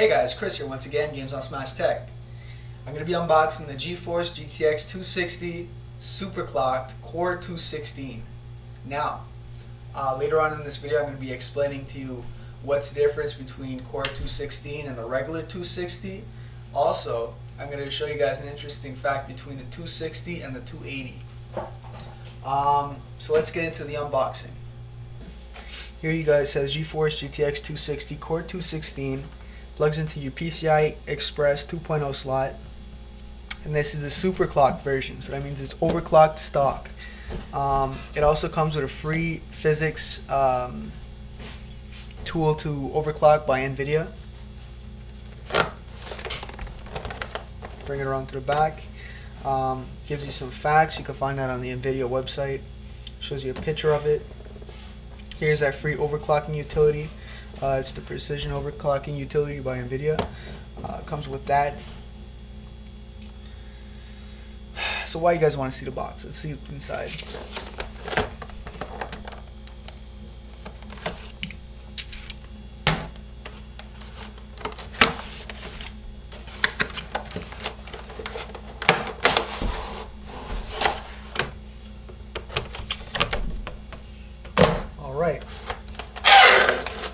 Hey guys, Chris here once again, Games on Smash Tech. I'm going to be unboxing the GeForce GTX 260 Superclocked Core 216. Now, uh, later on in this video I'm going to be explaining to you what's the difference between Core 216 and the regular 260. Also, I'm going to show you guys an interesting fact between the 260 and the 280. Um, so let's get into the unboxing. Here you guys says GeForce GTX 260 Core 216 plugs into your PCI Express 2.0 slot and this is the super clocked version. So that means it's overclocked stock. Um, it also comes with a free physics um, tool to overclock by NVIDIA. Bring it around to the back. Um, gives you some facts. You can find that on the NVIDIA website. Shows you a picture of it. Here's that free overclocking utility uh, it's the precision overclocking utility by NVIDIA. Uh, comes with that. So why you guys want to see the box? Let's see what's inside. All right.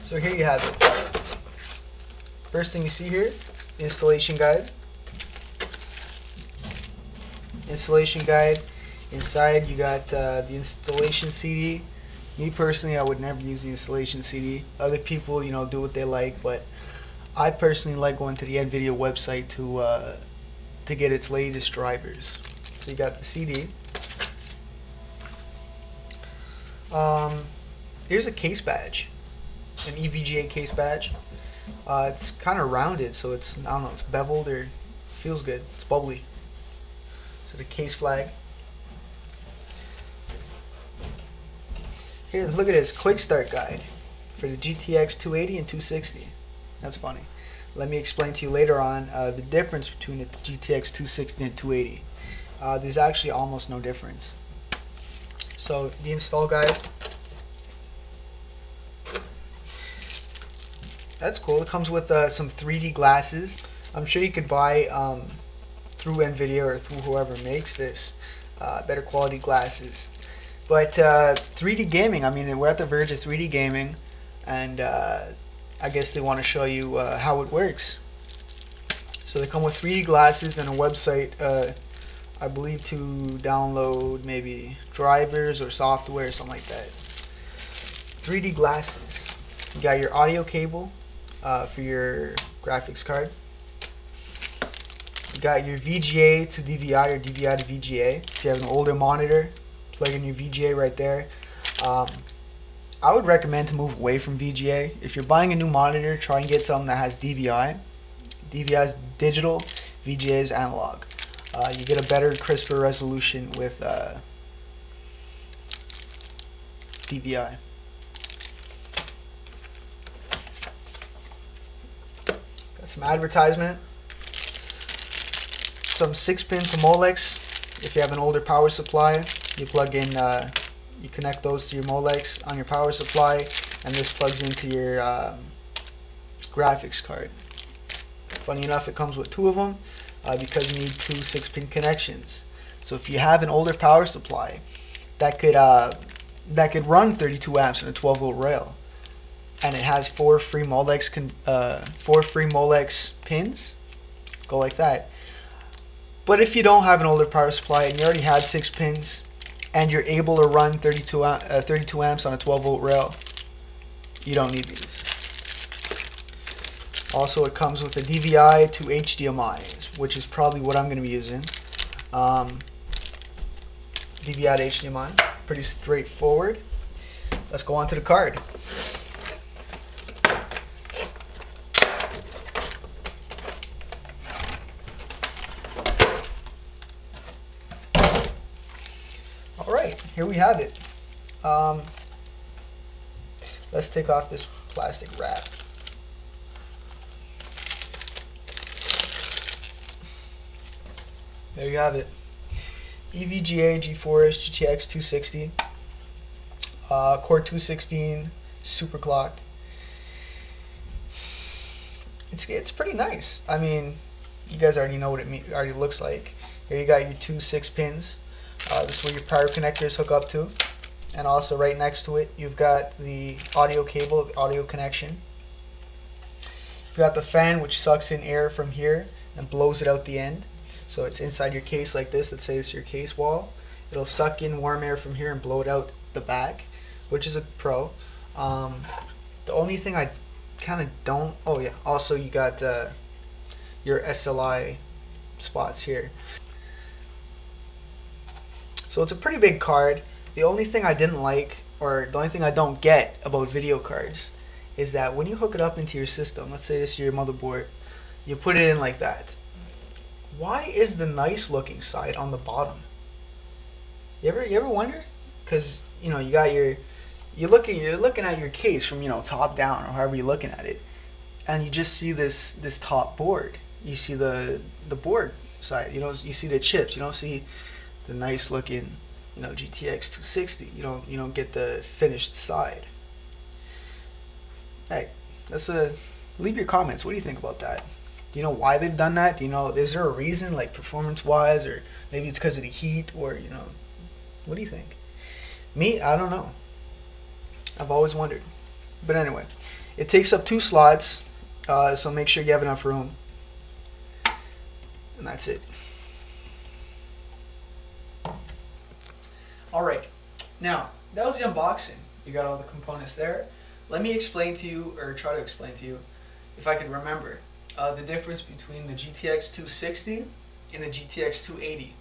So here you have it. First thing you see here, installation guide. Installation guide. Inside you got uh, the installation CD. Me personally, I would never use the installation CD. Other people, you know, do what they like, but I personally like going to the NVIDIA website to uh, to get its latest drivers. So you got the CD. Um, here's a case badge an EVGA case badge. Uh, it's kind of rounded, so it's I don't know, it's beveled or feels good. It's bubbly. So the case flag. Here, look at this quick start guide for the GTX 280 and 260. That's funny. Let me explain to you later on uh, the difference between the GTX 260 and 280. Uh, there's actually almost no difference. So the install guide that's cool. It comes with uh, some 3D glasses. I'm sure you could buy um, through NVIDIA or through whoever makes this uh, better quality glasses. But uh, 3D gaming, I mean, we're at the verge of 3D gaming, and uh, I guess they want to show you uh, how it works. So they come with 3D glasses and a website, uh, I believe, to download maybe drivers or software, or something like that. 3D glasses. You got your audio cable, uh, for your graphics card. You got your VGA to DVI or DVI to VGA. If you have an older monitor, plug in your VGA right there. Um, I would recommend to move away from VGA. If you're buying a new monitor, try and get something that has DVI. DVI is digital, VGA is analog. Uh, you get a better, crisper resolution with uh, DVI. Some advertisement, some 6-pin to Molex. If you have an older power supply, you plug in, uh, you connect those to your Molex on your power supply, and this plugs into your um, graphics card. Funny enough, it comes with two of them uh, because you need two 6-pin connections. So if you have an older power supply that could uh, that could run 32 amps on a 12 volt rail, and it has four free Molex uh, four free Molex pins. Go like that. But if you don't have an older power supply and you already have six pins, and you're able to run 32 uh, 32 amps on a 12 volt rail, you don't need these. Also, it comes with a DVI to HDMI, which is probably what I'm going to be using. Um, DVI to HDMI, pretty straightforward. Let's go on to the card. Here we have it. Um, let's take off this plastic wrap. There you have it. EVGA GeForce GTX 260, uh, Core 216, super clocked. it's it's pretty nice. I mean, you guys already know what it already looks like. Here you got your two six pins. Uh, this is where your power connectors hook up to, and also right next to it you've got the audio cable, the audio connection. You've got the fan which sucks in air from here and blows it out the end. So it's inside your case like this. Let's say it's your case wall. It'll suck in warm air from here and blow it out the back, which is a pro. Um, the only thing I kind of don't. Oh yeah. Also, you got uh, your SLI spots here. So it's a pretty big card. The only thing I didn't like, or the only thing I don't get about video cards, is that when you hook it up into your system, let's say this is your motherboard, you put it in like that. Why is the nice looking side on the bottom? You ever you ever wonder? Because you know you got your you look at you're looking at your case from you know top down or however you're looking at it, and you just see this this top board. You see the the board side. You know you see the chips. You don't see the nice looking you know GTX 260. You don't you don't get the finished side. Hey, that's a leave your comments. What do you think about that? Do you know why they've done that? Do you know is there a reason like performance wise or maybe it's because of the heat or you know what do you think? Me, I don't know. I've always wondered. But anyway, it takes up two slots, uh, so make sure you have enough room. And that's it. Alright, now that was the unboxing. You got all the components there. Let me explain to you, or try to explain to you, if I can remember, uh, the difference between the GTX 260 and the GTX 280.